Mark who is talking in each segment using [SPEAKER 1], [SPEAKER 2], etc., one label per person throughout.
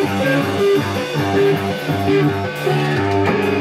[SPEAKER 1] Thank you.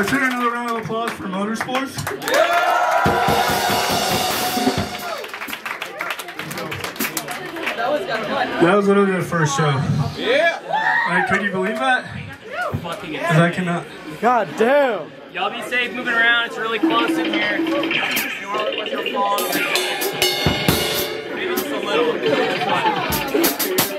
[SPEAKER 1] Let's hear another round of applause for Motorsports. That was literally the first show.
[SPEAKER 2] Yeah.
[SPEAKER 1] Like, could you believe that?
[SPEAKER 3] Fucking
[SPEAKER 1] Because I cannot.
[SPEAKER 4] God damn.
[SPEAKER 3] Y'all be safe moving around. It's really close in here. You are with your phone. Maybe just a little.